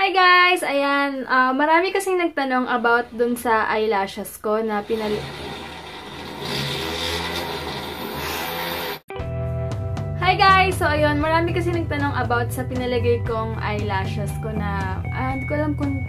Hi guys! Ayan, uh, marami kasing nagtanong about dun sa eyelashes ko na pinal... Hi guys! So ayun, marami kasi nagtanong about sa pinalagay kong eyelashes ko na ah, hindi ko alam kung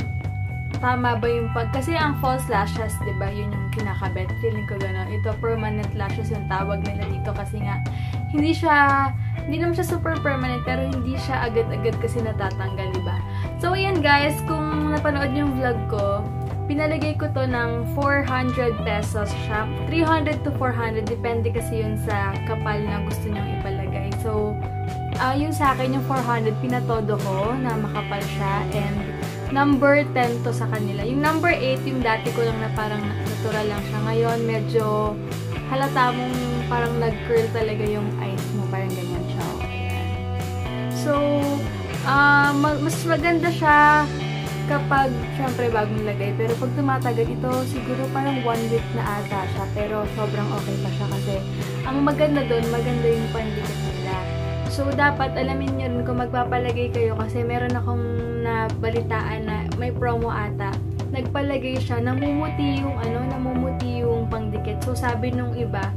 tama ba yung pag... Kasi ang false lashes, ba, yun yung kinakabit. Feeling ko gano'n. Ito, permanent lashes yung tawag nila dito kasi nga, hindi siya, hindi naman siya super permanent, pero hindi siya agad-agad kasi natatanggal, di ba? So, ayan guys, kung napanood yung vlog ko, pinalagay ko to ng 400 pesos siya. 300 to 400, depende kasi yun sa kapal na gusto nyong ipalagay. So, uh, yun sa akin, yung 400, pinatodo ko na makapal siya and number 10 to sa kanila. Yung number 8, yung dati ko lang na parang natural lang siya. Ngayon, medyo halata mong parang nag-curl talaga yung eyes mo. Parang ganyan siya. So, uh, mas maganda siya kapag, syempre, bagong lagay. Pero pag tumatagal ito, siguro parang one week na ata siya. Pero sobrang okay pa siya kasi ang maganda doon, maganda yung pandikit nila. So, dapat alamin nyo rin kung magpapalagay kayo kasi meron akong nabalitaan na may promo ata. Nagpalagay siya, namumuti yung ano, namumuti yung pangdikit. So, sabi nung iba,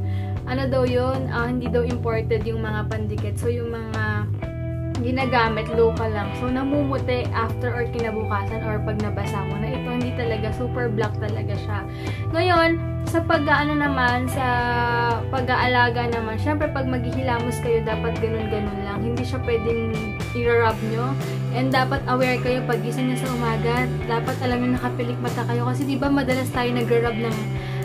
ano daw yun, uh, hindi daw imported yung mga pandikit. So, yung mga ginagamit, local lang. So, namumuti after or kinabukasan or pag nabasa mo na ito, hindi talaga, super black talaga siya. Ngayon, sa pag-aano naman, sa pag-aalaga naman, syempre pag maghihilamos kayo, dapat ganun-ganun lang. Hindi siya pwedeng i-rub nyo. And dapat aware kayo pag gising nyo sa umaga, dapat alam nyo nakapilik mata kayo. Kasi di ba madalas tayo nag-rub ng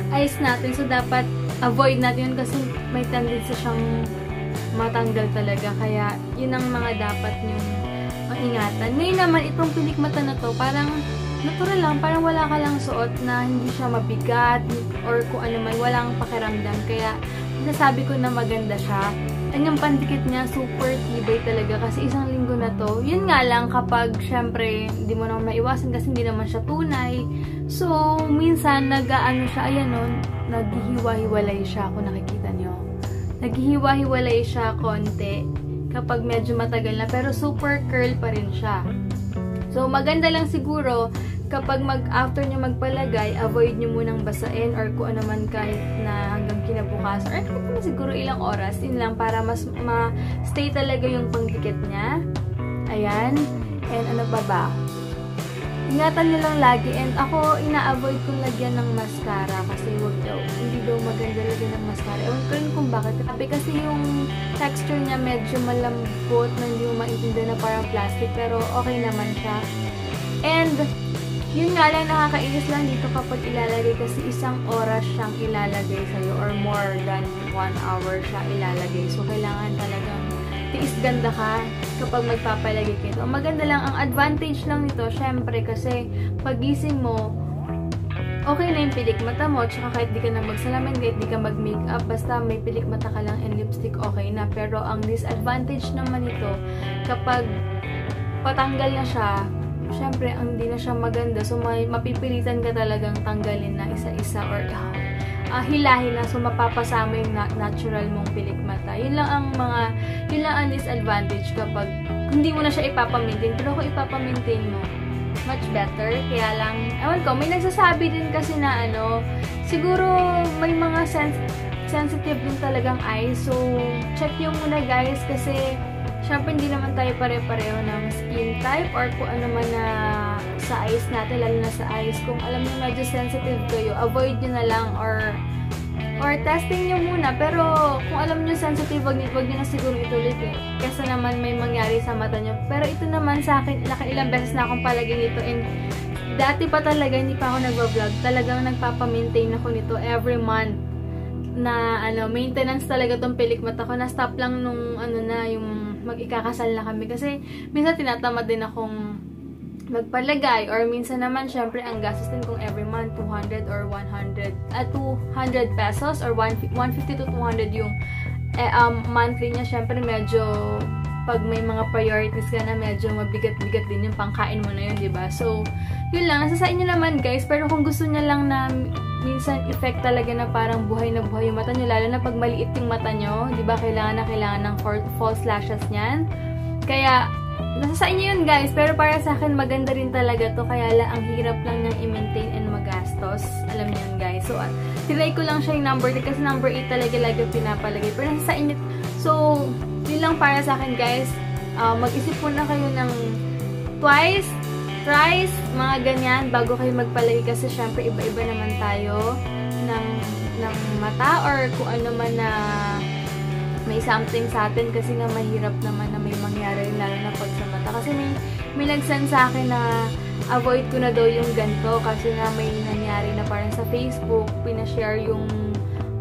eyes natin. So dapat avoid natin yun kasi may tendency siyang matanggal talaga. Kaya yun ang mga dapat nyo ingatan. Ngayon naman, itong pilik mata na to, parang natural lang, parang wala ka lang suot na hindi siya mabigat or kung ano man, walang pakiramdam. Kaya, nasabi ko na maganda siya. Ang yung pandikit niya, super tibay talaga kasi isang linggo na to. Yun nga lang kapag, syempre, hindi mo naman maiwasan kasi hindi naman siya tunay. So, minsan, nag-ano siya, ayan nun, naghihiwa-hiwalay siya kung nakikita niyo. Naghihiwa-hiwalay siya konti kapag medyo matagal na, pero super curl pa rin siya. So, maganda lang siguro kapag mag after nyo magpalagay, avoid nyo munang basain or kung ano man kahit na hanggang kinabukasan or kahit siguro ilang oras, yun lang para mas ma-stay talaga yung pangdikit niya. Ayan. And ano ba ba? Ingatan nyo lang lagi. And ako, ina-avoid kong lagyan ng mascara kasi wag daw, hindi daw maganda lagyan ng mascara. Ewan ko rin kung bakit. Tapi kasi yung texture niya medyo malambot na hindi mo maintindihan na parang plastic. Pero okay naman siya. And, yun nga lang nakakainis lang dito kapag ilalagay kasi isang oras siyang ilalagay sa'yo or more than one hour siya ilalagay. So, kailangan talagang tiis ganda ka kapag magpapalagay kayo. Ang maganda lang, ang advantage lang nito, syempre, kasi pagising mo, okay na yung pilik mata mo, tsaka kahit di ka na magsalamin, kahit di ka mag-makeup, basta may pilik mata ka lang and lipstick, okay na. Pero ang disadvantage naman nito, kapag patanggal na siya, syempre, ang di na siya maganda. So, may, mapipilitan ka talagang tanggalin na isa-isa or uh, uh, hilahin na so mapapasama yung na natural mong pilik mata. Yun lang ang mga, yun lang ang disadvantage kapag hindi mo na siya ipapamaintain. Pero kung ipapamaintain mo, much better. Kaya lang, ewan ko, may nagsasabi din kasi na ano, siguro may mga sens sensitive din talagang eyes. So, check yung muna guys kasi syempre hindi naman tayo pare-pareho ng skin type or kung ano man na sa eyes natin, lalo na sa eyes. Kung alam niyo medyo sensitive kayo, avoid nyo na lang or or testing nyo muna. Pero kung alam nyo sensitive, wag, wag nyo na siguro ituloy eh. Kasi naman may mangyari sa mata nyo. Pero ito naman sa akin, nakailang beses na akong palagay nito and dati pa talaga, hindi pa ako nagva-vlog. Talagang nagpapa-maintain ako nito every month na ano, maintenance talaga tong pilik mata ko. Na-stop lang nung ano na, yung mag-ikakasal na kami. Kasi minsan tinatamad din akong magpalagay or minsan naman syempre ang gastos din kung every month 200 or 100 at uh, 200 pesos or 150 to 200 yung eh, um, monthly niya syempre medyo pag may mga priorities ka na medyo mabigat-bigat din yung pangkain mo na yun, di ba? So, yun lang. Nasa sa inyo naman, guys. Pero kung gusto niya lang na minsan effect talaga na parang buhay na buhay yung mata niyo, lalo na pag maliit yung mata niyo, di ba? Kailangan na kailangan ng false lashes niyan. Kaya, nasa sa inyo yun guys, pero para sa akin maganda rin talaga to kaya lang ang hirap lang niyang i-maintain and magastos. Alam niyo yun guys. So, uh, tinry ko lang siya yung number 8 kasi number 8 talaga lagi pinapalagay. Pero nasa sa inyo, so, yun lang para sa akin guys. Uh, mag-isip muna kayo ng twice, thrice, mga ganyan bago kayo magpalagay kasi syempre iba-iba naman tayo ng, ng mata or kung ano man na may something sa atin kasi nga mahirap naman na may mangyari lalo na pag sa mata. Kasi may, may nag-send sa akin na avoid ko na daw yung ganto kasi nga may nangyari na parang sa Facebook, pinashare yung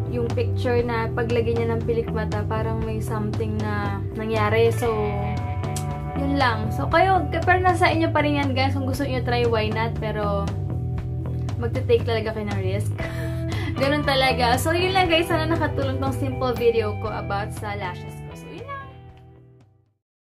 yung picture na paglagay niya ng pilik mata, parang may something na nangyari. So, yun lang. So, kayo, pero nasa inyo pa rin yan guys. Kung gusto niyo try, why not? Pero, magte-take talaga kayo ng risk. Ganun talaga. So, yun lang guys. Sana nakatulong tong simple video ko about sa lashes